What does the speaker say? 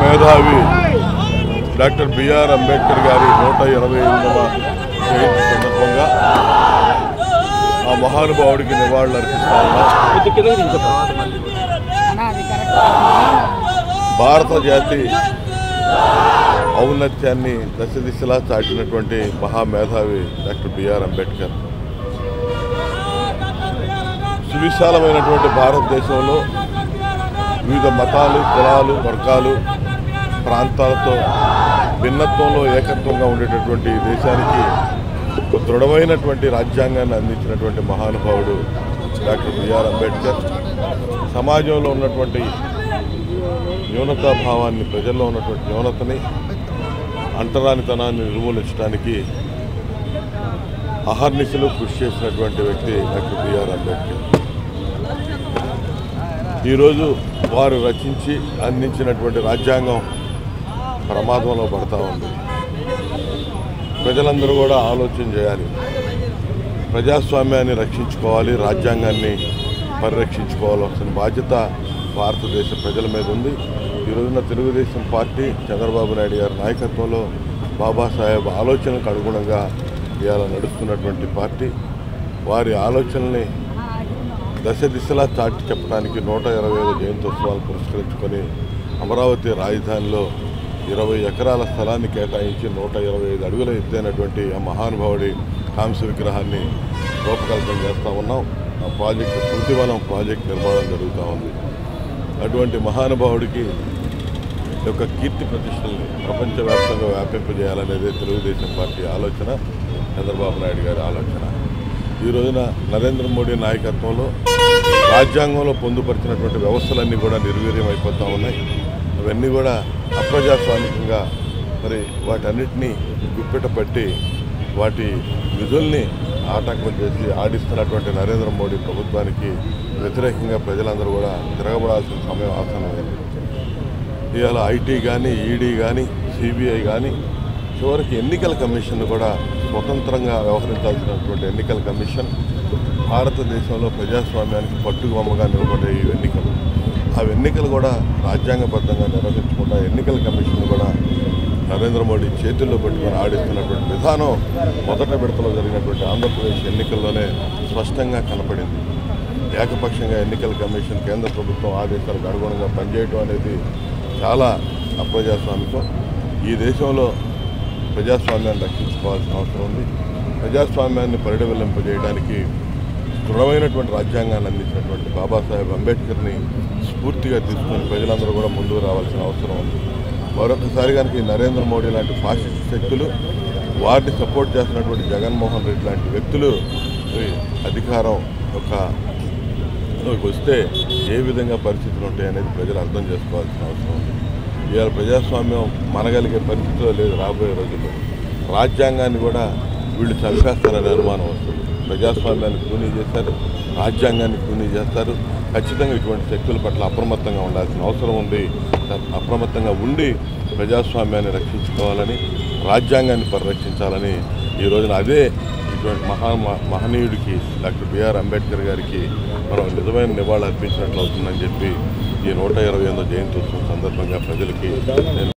మేధావి doctor B R Ambedkar గారి నూట ఇరవై ఎనిమిదవ జయంతి సందర్భంగా ఆ మహానుభావుడికి నివాళులు అర్పిస్తా భారత జాతి ఔన్నత్యాన్ని దశ దిశలా చాటినటువంటి మహామేధావి డాక్టర్ బిఆర్ అంబేద్కర్. సువిశాలమైనటువంటి భారతదేశంలో వివిధ మతాలు కులాలు వర్గాలు ప్రాంతాలతో భిన్నత్వంలో ఏకత్వంగా ఉండేటటువంటి దేశానికి ఒక దృఢమైనటువంటి రాజ్యాంగాన్ని అందించినటువంటి మహానుభావుడు డాక్టర్ బిఆర్ అంబేద్కర్. సమాజంలో ఉన్నటువంటి న్యూనతా భావాన్ని ప్రజల్లో ఉన్నటువంటి న్యూనతని అంటరానితనాన్ని నిర్మూలించడానికి అహర్నిశలు కృషి చేసినటువంటి వ్యక్తి డాక్టర్ బిఆర్ అంబేద్కర్. ఈరోజు వారు రచించి అందించినటువంటి రాజ్యాంగం ప్రమాదంలో పడతా ఉంది. ప్రజలందరూ కూడా ఆలోచన చేయాలి. ప్రజాస్వామ్యాన్ని రక్షించుకోవాలి రాజ్యాంగాన్ని పరిరక్షించుకోవాల్సిన బాధ్యత భారతదేశ ప్రజల మీద ఉంది. ఈ రోజున తెలుగుదేశం పార్టీ చంద్రబాబు నాయుడు గారి నాయకత్వంలో బాబాసాహెబ్ ఆలోచనలకు అనుగుణంగా ఇవాళ నడుస్తున్నటువంటి పార్టీ వారి ఆలోచనల్ని దశ దిశలా చాటి చెప్పడానికి నూట ఇరవై ఐదు జయంతోత్సవాలు పురస్కరించుకొని అమరావతి రాజధానిలో ఇరవై ఎకరాల స్థలాన్ని కేటాయించి నూట ఇరవై ఐదు అడుగుల ఎత్తైనటువంటి ఆ మహానుభావుడి కాంస విగ్రహాన్ని రూపకల్పన చేస్తూ ఉన్నాం. ఆ ప్రాజెక్టు శృతివనం ప్రాజెక్ట్ నిర్మాణం జరుగుతూ ఉంది. అటువంటి మహానుభావుడికి యొక్క కీర్తి ప్రతిష్టల్ని ప్రపంచవ్యాప్తంగా వ్యాపింపజేయాలనేది తెలుగుదేశం పార్టీ ఆలోచన చంద్రబాబు నాయుడు గారి ఆలోచన. ఈ రోజున నరేంద్ర మోడీ నాయకత్వంలో రాజ్యాంగంలో పొందుపరిచినటువంటి వ్యవస్థలన్నీ కూడా నిర్వీర్యం అయిపోతూ ఉన్నాయి. అవన్నీ కూడా అప్రజాస్వామికంగా మరి వాటన్నిటినీ గుప్పెట పట్టి వాటి విధుల్ని ఆటంకం చేసి ఆడిస్తున్నటువంటి నరేంద్ర మోడీ ప్రభుత్వానికి వ్యతిరేకంగా ప్రజలందరూ కూడా తిరగబడాల్సిన సమయం ఆసన్నమైంది ఇవాళ ఐటీ కానీ ఈడీ కానీ సిబిఐ కానీ చివరికి ఎన్నికల కమిషన్ కూడా స్వతంత్రంగా వ్యవహరించాల్సినటువంటి ఎన్నికల కమిషన్ భారతదేశంలో ప్రజాస్వామ్యానికి పట్టుబొమ్మగా నిలబడే ఈ ఎన్నికలు. ఆ ఎన్నికలు కూడా రాజ్యాంగబద్ధంగా నిర్వహించకుండా ఎన్నికల కమిషన్ కూడా నరేంద్ర మోడీ చేతుల్లో పెట్టుకొని ఆడిస్తున్నటువంటి విధానం మొదట విడతలో జరిగినటువంటి ఆంధ్రప్రదేశ్ ఎన్నికల్లోనే స్పష్టంగా కనపడింది. ఏకపక్షంగా ఎన్నికల కమిషన్ కేంద్ర ప్రభుత్వం ఆదేశాలకు అనుగుణంగా పనిచేయడం అనేది చాలా అప్రజాస్వామికం. ఈ దేశంలో ప్రజాస్వామ్యాన్ని రక్షించుకోవాల్సిన అవసరం ఉంది. ప్రజాస్వామ్యాన్ని పరిడవిల్లింపజేయడానికి దృఢమైనటువంటి రాజ్యాంగాన్ని అందించినటువంటి బాబాసాహెబ్ అంబేద్కర్ని స్ఫూర్తిగా తీసుకుని ప్రజలందరూ కూడా ముందుకు రావాల్సిన అవసరం ఉంది. మరొకసారి కనుక ఈ నరేంద్ర మోడీ లాంటి ఫాసిస్ట్ శక్తులు వారిని సపోర్ట్ చేస్తున్నటువంటి జగన్మోహన్ రెడ్డి లాంటి వ్యక్తులు అధికారం యొక్క వస్తే ఏ విధంగా పరిస్థితులు ఉంటాయనేది ప్రజలు అర్థం చేసుకోవాల్సిన అవసరం ఉంది. ఇవాళ ప్రజాస్వామ్యం మనగలిగే పరిస్థితిలో లేదు రాబోయే రోజుల్లో. రాజ్యాంగాన్ని కూడా వీళ్ళు చంపేస్తారనే అనుమానం వస్తుంది. ప్రజాస్వామ్యాన్ని కూనీ చేస్తారు రాజ్యాంగాన్ని కూనీ చేస్తారు. ఖచ్చితంగా ఇటువంటి శక్తుల పట్ల అప్రమత్తంగా ఉండాల్సిన అవసరం ఉంది. అప్రమత్తంగా ఉండి ప్రజాస్వామ్యాన్ని రక్షించుకోవాలని రాజ్యాంగాన్ని పరిరక్షించాలని ఈ రోజున అదే ఇటువంటి మహా మహనీయుడికి డాక్టర్ బిఆర్ అంబేద్కర్ గారికి మనం నిజమైన నివాళులు అర్పించినట్లు అవుతుందని చెప్పి ఈ నూట ఇరవై ఎనిమిదో జయంతి సందర్భంగా ప్రజలకి నేను